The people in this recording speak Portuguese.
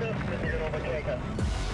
past us,